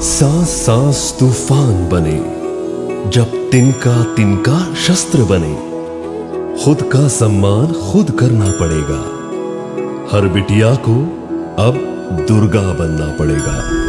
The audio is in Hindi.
सांस सांस तूफ़ान बने, जब तिनका तिनका शस्त्र बने। खुद का सम्मान खुद करना पड़ेगा। हर बिटिया को अब दुर्गा बनना पड़ेगा।